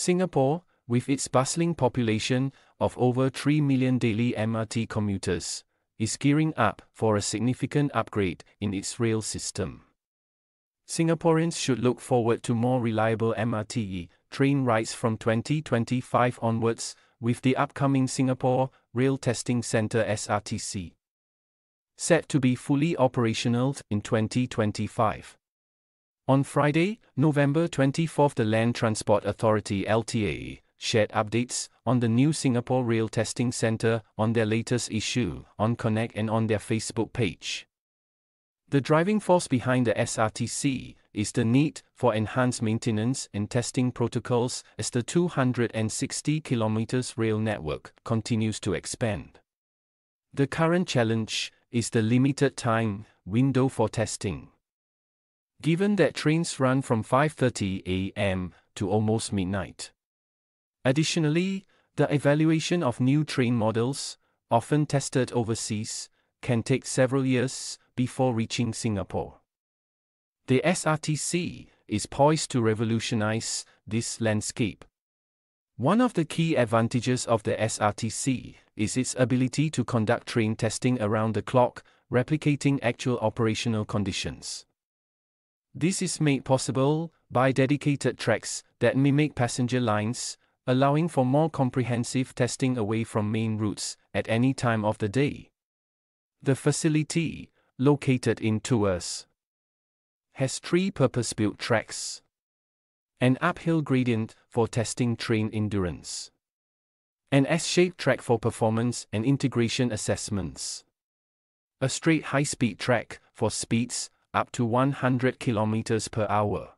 Singapore, with its bustling population of over 3 million daily MRT commuters, is gearing up for a significant upgrade in its rail system. Singaporeans should look forward to more reliable MRT train rides from 2025 onwards with the upcoming Singapore Rail Testing Centre SRTC set to be fully operational in 2025. On Friday, November 24, the Land Transport Authority LTA shared updates on the new Singapore Rail Testing Centre on their latest issue on Connect and on their Facebook page. The driving force behind the SRTC is the need for enhanced maintenance and testing protocols as the 260 km rail network continues to expand. The current challenge is the limited time window for testing. Given that trains run from 5:30 a.m. to almost midnight. Additionally, the evaluation of new train models, often tested overseas, can take several years before reaching Singapore. The SRTC is poised to revolutionize this landscape. One of the key advantages of the SRTC is its ability to conduct train testing around the clock, replicating actual operational conditions. This is made possible by dedicated tracks that mimic passenger lines, allowing for more comprehensive testing away from main routes at any time of the day. The facility, located in Tuas, has three purpose built tracks. An uphill gradient for testing train endurance, an S shaped track for performance and integration assessments, a straight high speed track for speeds up to 100 km per hour.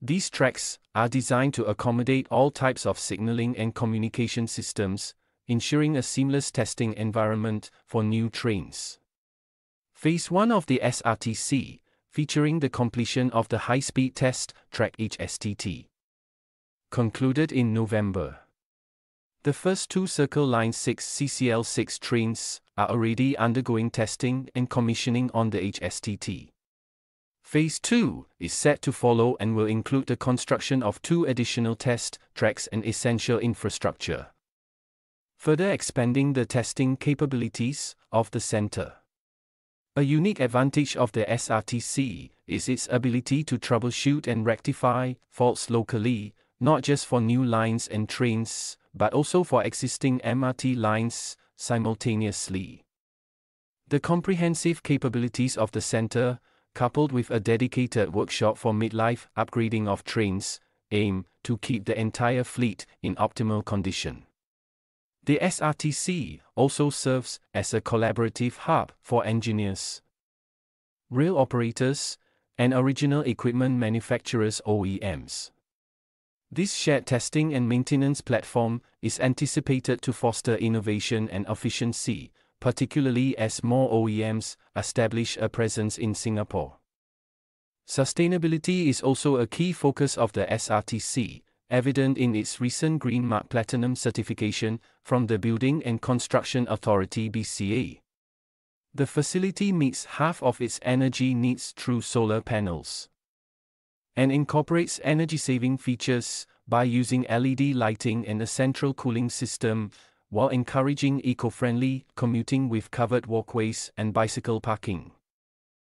These tracks are designed to accommodate all types of signaling and communication systems, ensuring a seamless testing environment for new trains. Phase 1 of the SRTC featuring the completion of the high speed test track HSTT. Concluded in November. The first two Circle Line 6 CCL6 trains are already undergoing testing and commissioning on the HSTT. Phase 2 is set to follow and will include the construction of two additional test tracks and essential infrastructure. Further expanding the testing capabilities of the center. A unique advantage of the SRTC is its ability to troubleshoot and rectify faults locally, not just for new lines and trains, but also for existing MRT lines simultaneously. The comprehensive capabilities of the center, coupled with a dedicated workshop for midlife upgrading of trains, aim to keep the entire fleet in optimal condition. The SRTC also serves as a collaborative hub for engineers, rail operators, and original equipment manufacturers OEMs. This shared testing and maintenance platform is anticipated to foster innovation and efficiency, particularly as more OEMs establish a presence in Singapore. Sustainability is also a key focus of the SRTC, evident in its recent Green Mark Platinum certification from the Building and Construction Authority BCA. The facility meets half of its energy needs through solar panels and incorporates energy saving features by using LED lighting and a central cooling system while encouraging eco friendly commuting with covered walkways and bicycle parking.